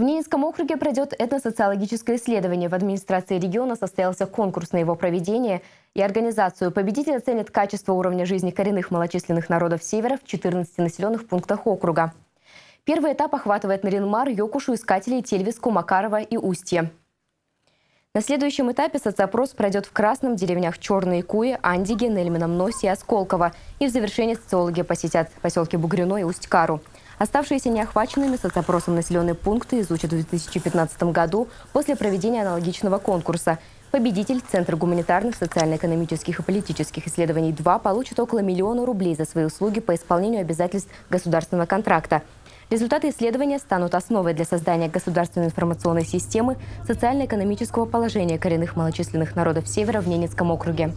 В Ненецком округе пройдет этносоциологическое исследование. В администрации региона состоялся конкурс на его проведение и организацию. Победитель оценит качество уровня жизни коренных малочисленных народов Севера в 14 населенных пунктах округа. Первый этап охватывает Наринмар, Йокушу, Искателей, Тельвиску, Макарова и Устье. На следующем этапе соцопрос пройдет в Красном, деревнях Черные Куи, Андиге, Нельмином Носе и Осколково. И в завершении социологи посетят поселки Бугрюно и Усть-Кару. Оставшиеся неохваченными соцопросом населенные пункты изучат в 2015 году после проведения аналогичного конкурса. Победитель Центра гуманитарных, социально-экономических и политических исследований 2 получит около миллиона рублей за свои услуги по исполнению обязательств государственного контракта. Результаты исследования станут основой для создания государственной информационной системы социально-экономического положения коренных малочисленных народов Севера в Ненецком округе.